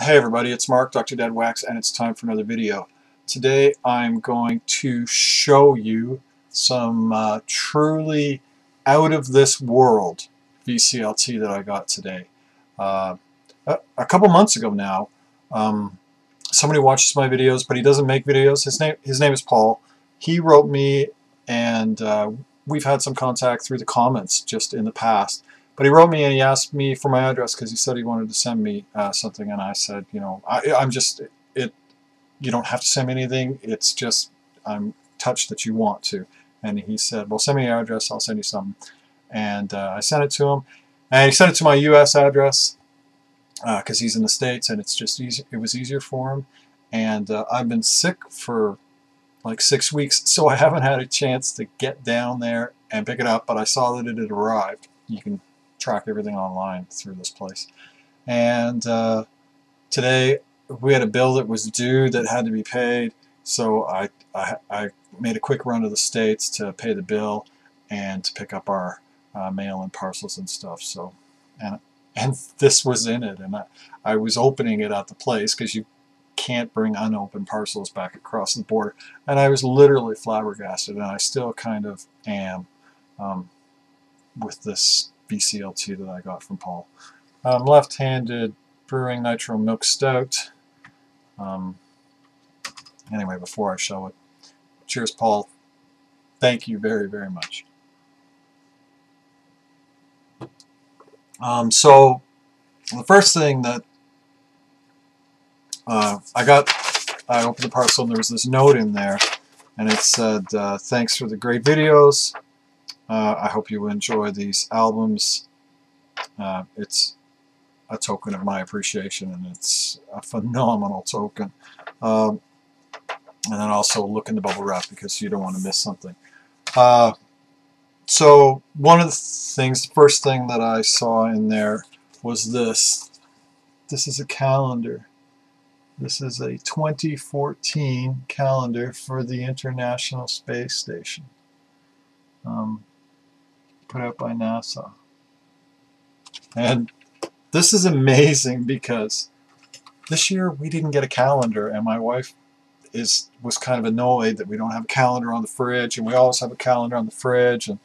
Hey everybody, it's Mark, Dr. Deadwax, and it's time for another video. Today I'm going to show you some uh, truly out of this world VCLT that I got today. Uh, a, a, couple months ago now, um, somebody watches my videos, but he doesn't make videos. His name, his name is Paul. He wrote me, and uh, we've had some contact through the comments just in the past. But he wrote me and he asked me for my address because he said he wanted to send me uh, something, and I said, you know, I, I'm just it. You don't have to send me anything. It's just I'm touched that you want to. And he said, well, send me your address. I'll send you something. And uh, I sent it to him, and he sent it to my U.S. address because uh, he's in the states, and it's just easy. It was easier for him. And uh, I've been sick for like six weeks, so I haven't had a chance to get down there and pick it up. But I saw that it had arrived. You can track everything online through this place. And uh, today we had a bill that was due that had to be paid, so I, I, I, made a quick run to the States to pay the bill and to pick up our uh, mail and parcels and stuff. So, and and this was in it, and I, I was opening it at the place because you can't bring unopened parcels back across the border. And I was literally flabbergasted, and I still kind of am um, with this VCLT that I got from Paul. Um, Left-handed brewing nitro milk stout. Um, anyway, before I show it, cheers, Paul. Thank you very, very much. Um, so, the first thing that uh, I got, I opened the parcel and there was this note in there, and it said, uh, "Thanks for the great videos. Uh, I hope you enjoy these albums. Uh, it's a token of my appreciation and it's a phenomenal token. Um, and then also look in the bubble wrap because you don't want to miss something. Uh, so one of the things, the first thing that I saw in there was this. This is a calendar. This is a 2014 calendar for the International Space Station. Um, put out by NASA. And this is amazing because this year we didn't get a calendar and my wife is was kind of annoyed that we don't have a calendar on the fridge and we always have a calendar on the fridge and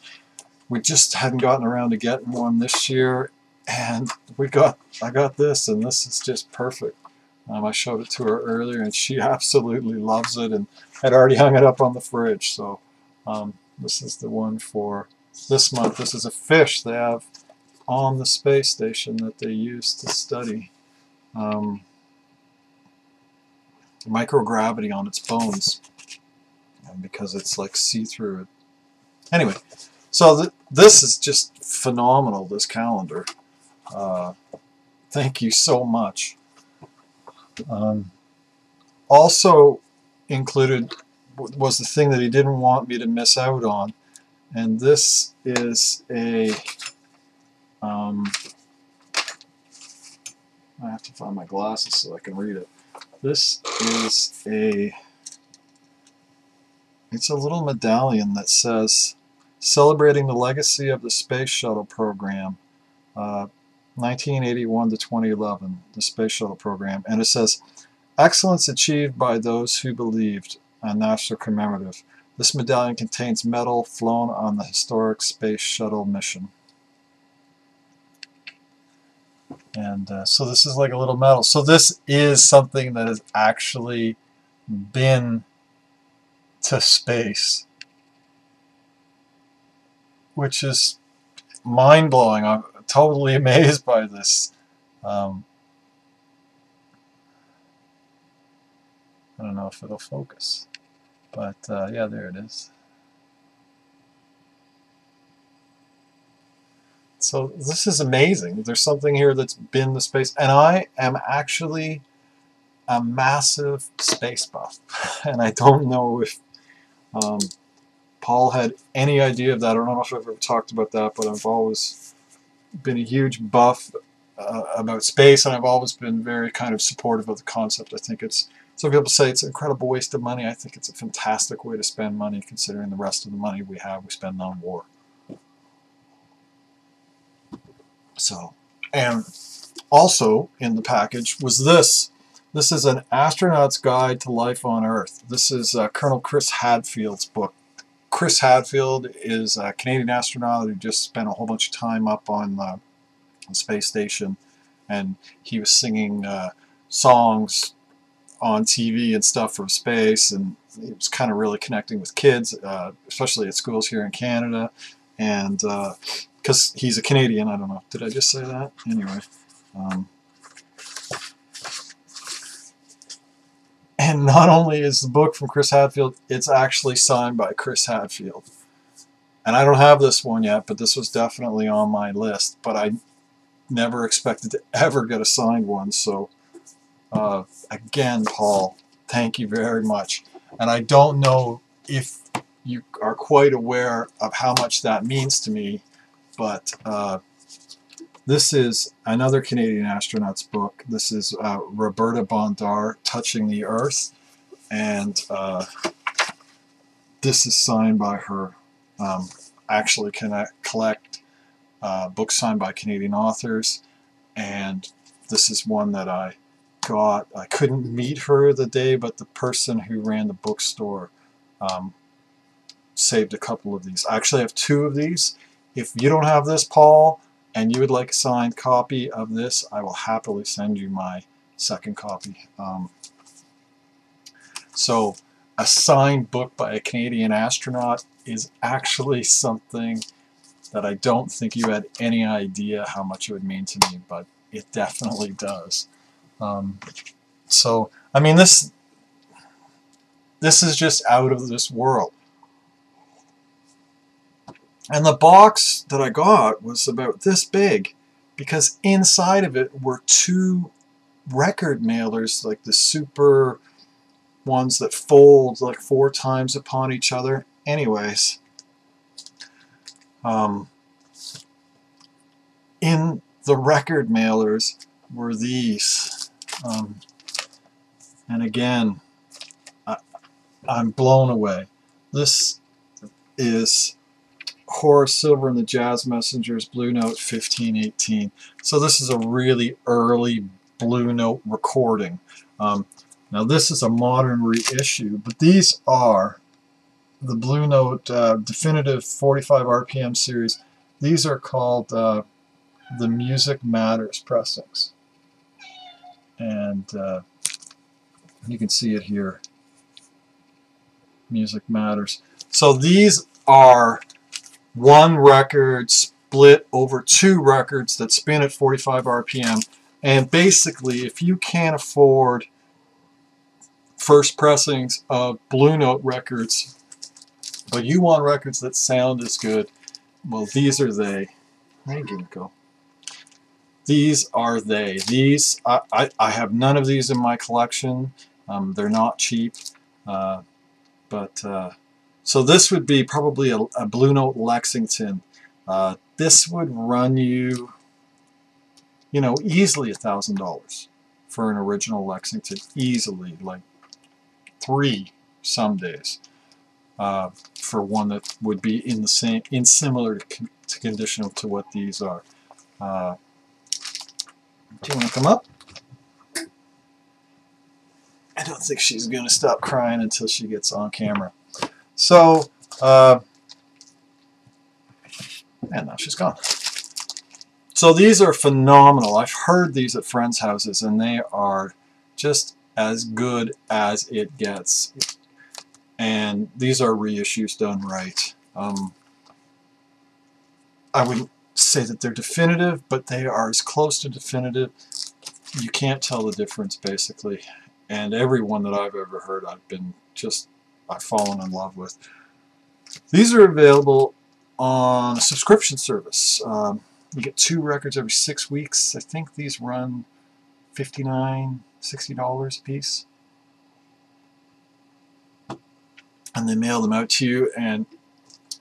we just hadn't gotten around to getting one this year and we got I got this and this is just perfect. Um, I showed it to her earlier and she absolutely loves it and had already hung it up on the fridge so um, this is the one for this month. This is a fish they have on the space station that they use to study um, microgravity on its bones and because it's like see-through. It. Anyway, so th this is just phenomenal, this calendar. Uh, thank you so much. Um, also included was the thing that he didn't want me to miss out on and this is a um, I have to find my glasses so I can read it. This is a it's a little medallion that says celebrating the legacy of the space shuttle program uh, 1981 to 2011 the space shuttle program and it says excellence achieved by those who believed a national commemorative this medallion contains metal flown on the historic Space Shuttle mission. And uh, so this is like a little medal. So this is something that has actually been to space, which is mind-blowing. I'm totally amazed by this. Um, I don't know if it'll focus. But uh, yeah, there it is. So this is amazing. There's something here that's been the space, and I am actually a massive space buff, and I don't know if um, Paul had any idea of that. I don't know if I've ever talked about that, but I've always been a huge buff uh, about space, and I've always been very kind of supportive of the concept. I think it's some people say it's an incredible waste of money. I think it's a fantastic way to spend money considering the rest of the money we have we spend on war. So, and also in the package was this. This is an astronaut's guide to life on Earth. This is uh, Colonel Chris Hadfield's book. Chris Hadfield is a Canadian astronaut who just spent a whole bunch of time up on the space station and he was singing uh, songs on TV and stuff from space and he was kind of really connecting with kids, uh, especially at schools here in Canada and because uh, he's a Canadian, I don't know, did I just say that? Anyway. Um, and not only is the book from Chris Hadfield, it's actually signed by Chris Hadfield. And I don't have this one yet, but this was definitely on my list. But I never expected to ever get a signed one. So, uh, again, Paul, thank you very much. And I don't know if you are quite aware of how much that means to me, but uh, this is another Canadian astronaut's book. This is uh, Roberta Bondar, Touching the Earth, and uh, this is signed by her. Um, actually can collect uh, books signed by Canadian authors, and this is one that I got. I couldn't meet her the day, but the person who ran the bookstore um, saved a couple of these. I actually have two of these. If you don't have this, Paul, and you would like a signed copy of this, I will happily send you my second copy. Um, so a signed book by a Canadian astronaut is actually something that I don't think you had any idea how much it would mean to me, but it definitely does. Um, so, I mean, this this is just out of this world. And the box that I got was about this big because inside of it were two record mailers, like the super ones that fold like four times upon each other. Anyways, um, in the record mailers were these. Um, and again, I, I'm blown away. This is Horace Silver and the Jazz Messengers Blue Note 1518. So this is a really early Blue Note recording. Um, now this is a modern reissue, but these are the Blue Note uh, Definitive 45 RPM series. These are called uh, the Music Matters pressings. And uh, you can see it here. Music Matters. So these are one record split over two records that spin at 45 RPM. And basically, if you can't afford first pressings of Blue Note records, but you want records that sound as good, well, these are they. There you go. These are they. These, I, I, I have none of these in my collection. Um, they're not cheap, uh, but uh, so this would be probably a, a Blue Note Lexington. Uh, this would run you, you know, easily a thousand dollars for an original Lexington. Easily, like three some days uh, for one that would be in the same, in similar to, to condition to what these are. Uh, do you want to come up? I don't think she's going to stop crying until she gets on camera. So, uh, and now she's gone. So these are phenomenal. I've heard these at friends' houses, and they are just as good as it gets. And these are reissues done right. Um, I wouldn't say that they're definitive, but they are as close to definitive. You can't tell the difference, basically. And every one that I've ever heard, I've been just I've fallen in love with. These are available on a subscription service. Um, you get two records every six weeks. I think these run $59, $60 a piece. And they mail them out to you, and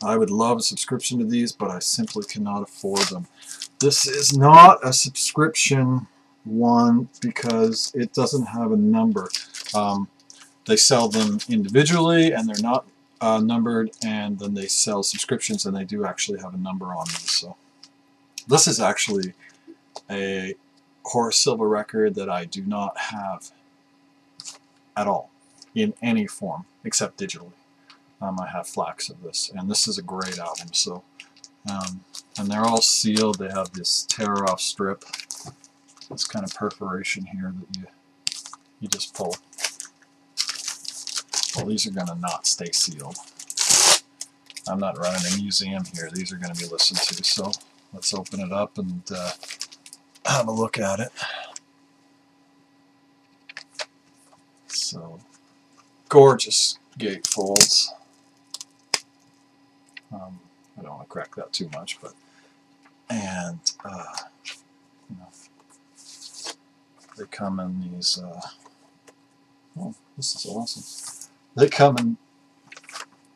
I would love a subscription to these, but I simply cannot afford them. This is not a subscription one because it doesn't have a number. Um, they sell them individually and they're not uh, numbered and then they sell subscriptions and they do actually have a number on them. So this is actually a Horace Silver record that I do not have at all in any form except digitally. Um, I have FLAC of this, and this is a great album. So, um, and they're all sealed. They have this tear off strip, this kind of perforation here that you you just pull. Well, these are going to not stay sealed. I'm not running a museum here. These are going to be listened to. So let's open it up and uh, have a look at it. So gorgeous gatefolds. Um, I don't want to crack that too much, but and uh, you know, they come in these. Uh, oh, this is awesome. They come in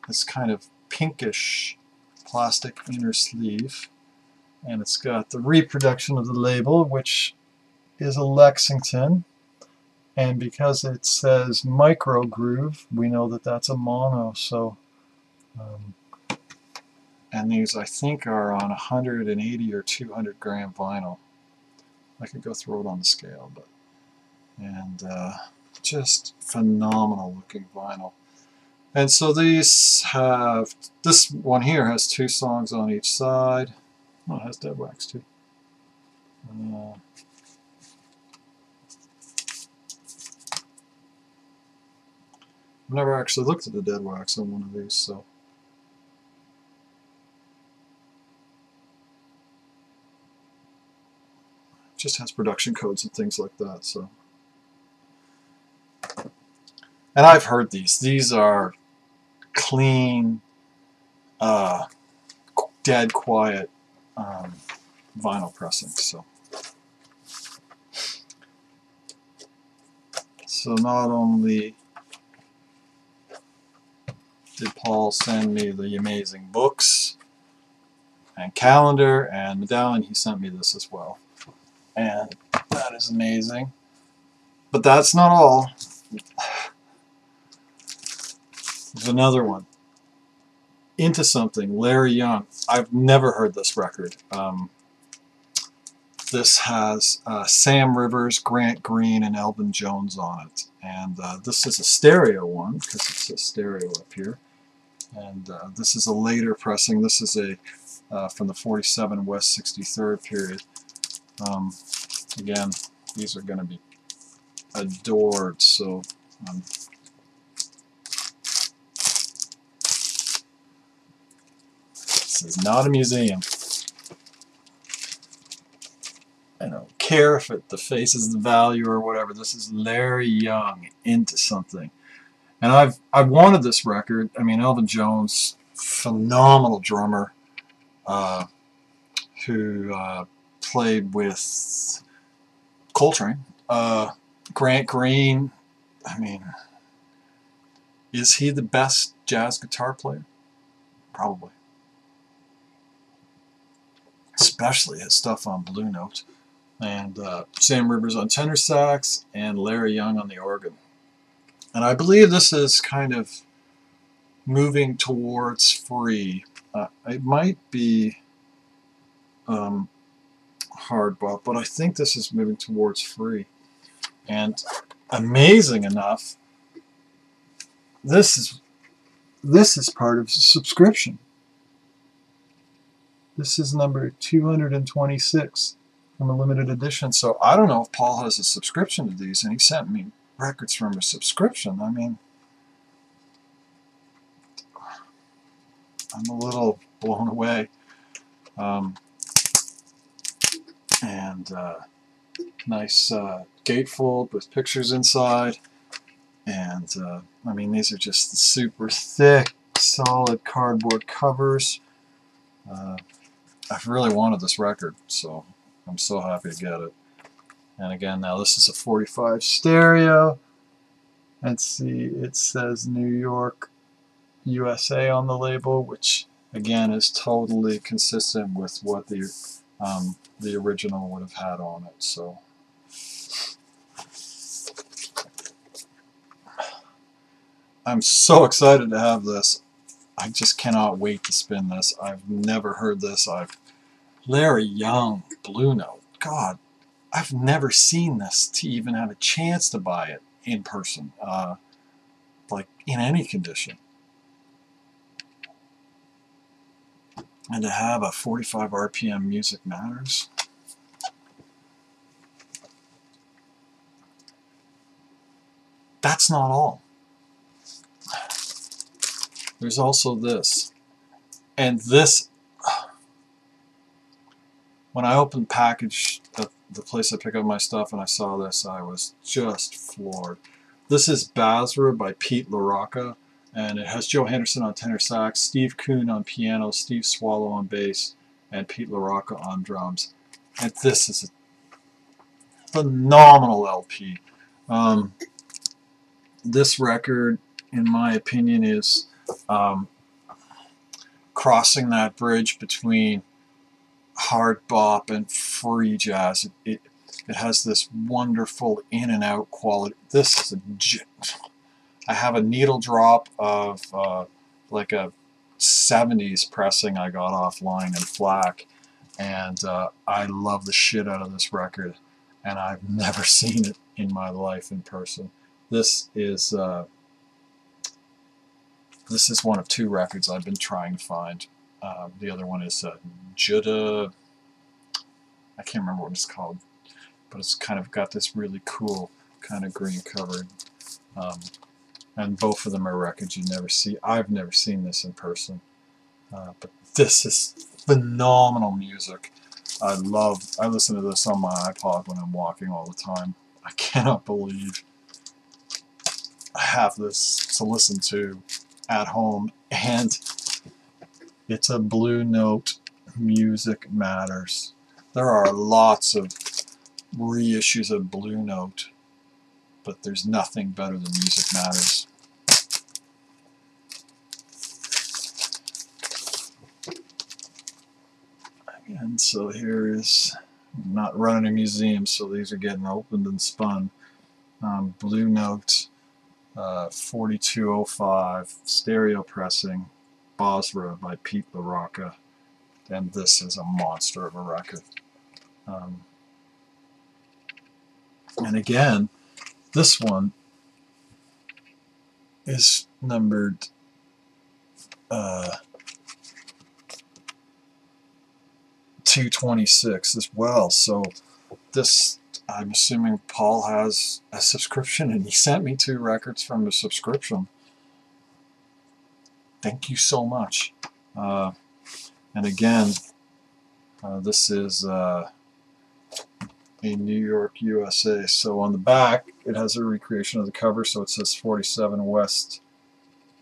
this kind of pinkish plastic inner sleeve, and it's got the reproduction of the label, which is a Lexington. And because it says micro groove, we know that that's a mono. So um, and these I think are on 180 or 200 gram vinyl. I could go through it on the scale, but and uh, just phenomenal looking vinyl. And so these have this one here has two songs on each side. Oh, it has Dead Wax too. Uh, I've never actually looked at the Dead Wax on one of these, so. Just has production codes and things like that. So, and I've heard these. These are clean, uh, dead quiet um, vinyl pressing. So, so not only did Paul send me the amazing books and calendar and medallion, he sent me this as well and that is amazing. But that's not all. There's another one. Into Something, Larry Young. I've never heard this record. Um, this has uh, Sam Rivers, Grant Green, and Elvin Jones on it. And uh, this is a stereo one, because it's a stereo up here. And uh, this is a later pressing. This is a uh, from the 47 West 63rd period. Um, again, these are going to be adored, so um, this is not a museum. I don't care if it, the face is the value or whatever. This is Larry Young into something. And I've I've wanted this record. I mean, Elvin Jones, phenomenal drummer, uh, who uh, played with Coltrane. Uh, Grant Green, I mean, is he the best jazz guitar player? Probably. Especially his stuff on Blue Note. And uh, Sam Rivers on tenor sax and Larry Young on the organ. And I believe this is kind of moving towards free. Uh, it might be um, hard bop, but I think this is moving towards free. And amazing enough, this is this is part of subscription. This is number 226 from a limited edition. So I don't know if Paul has a subscription to these, and he sent me records from a subscription. I mean, I'm a little blown away. Um, and uh, nice uh, gatefold with pictures inside. And uh, I mean these are just the super thick solid cardboard covers. Uh, I've really wanted this record so I'm so happy to get it. And again now this is a 45 stereo. Let's see it says New York USA on the label which again is totally consistent with what the um, the original would have had on it. So I'm so excited to have this. I just cannot wait to spin this. I've never heard this. I've Larry Young, Blue Note. God, I've never seen this to even have a chance to buy it in person, uh, like in any condition. And to have a 45 RPM Music Matters. That's not all. There's also this. And this, when I opened package at the place I pick up my stuff and I saw this, I was just floored. This is Basra by Pete La Roca, and it has Joe Henderson on tenor sax, Steve Kuhn on piano, Steve Swallow on bass, and Pete La Roca on drums. And this is a phenomenal LP. Um, this record, in my opinion, is um, crossing that bridge between hard bop and free jazz. It, it, it has this wonderful in and out quality. This is a. I have a needle drop of uh, like a 70s pressing I got offline in FLAC, and uh, I love the shit out of this record, and I've never seen it in my life in person. This is uh, this is one of two records I've been trying to find. Uh, the other one is uh, Judah. I can't remember what it's called, but it's kind of got this really cool kind of green covered. Um, and both of them are records you never see. I've never seen this in person, uh, but this is phenomenal music. I love. I listen to this on my iPod when I'm walking all the time. I cannot believe I have this to listen to at home, and it's a Blue Note Music Matters. There are lots of reissues of Blue Note, but there's nothing better than Music Matters. And so here is, not running a museum, so these are getting opened and spun. Um, Blue Note uh, 4205 stereo pressing Basra by Pete La Roca and this is a monster of a record um, and again this one is numbered uh, 226 as well so this I'm assuming Paul has a subscription and he sent me two records from the subscription. Thank you so much. Uh, and again, uh, this is uh, a New York, USA. So on the back, it has a recreation of the cover, so it says 47 West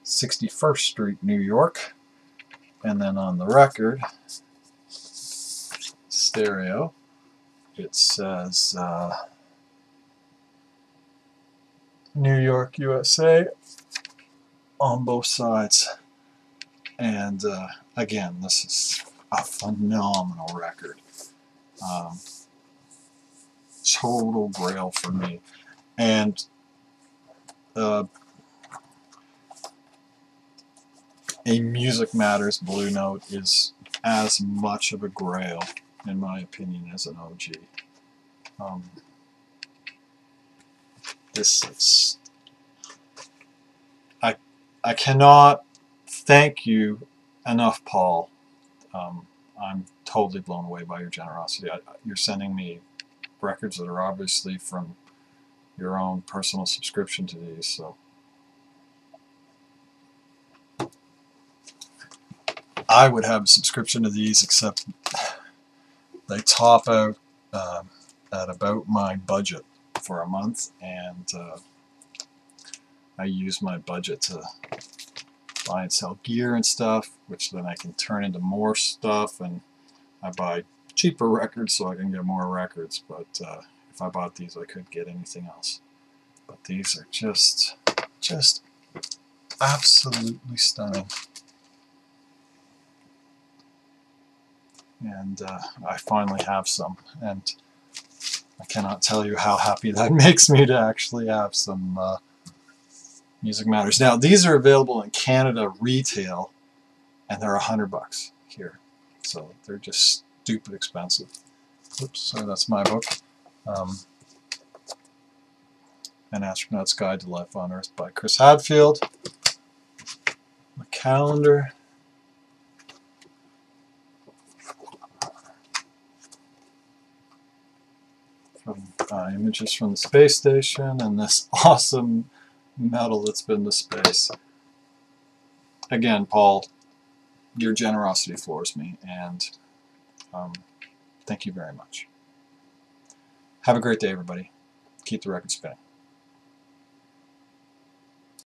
61st Street, New York. And then on the record, stereo, it says uh, New York, USA on both sides. And uh, again, this is a phenomenal record. Um, total grail for me. And uh, a Music Matters Blue Note is as much of a grail in my opinion, as an OG. Um, this is, I, I cannot thank you enough, Paul. Um, I'm totally blown away by your generosity. I, you're sending me records that are obviously from your own personal subscription to these, so I would have a subscription to these except they top out uh, at about my budget for a month and uh, I use my budget to buy and sell gear and stuff which then I can turn into more stuff and I buy cheaper records so I can get more records but uh, if I bought these I could get anything else. But these are just just absolutely stunning and uh, I finally have some and I cannot tell you how happy that makes me to actually have some uh, Music Matters. Now these are available in Canada retail and they're a hundred bucks here so they're just stupid expensive. Oops, sorry that's my book. Um, An Astronaut's Guide to Life on Earth by Chris Hadfield. The calendar. From uh, images from the space station and this awesome medal that's been to space. Again, Paul, your generosity floors me, and um, thank you very much. Have a great day, everybody. Keep the record spinning.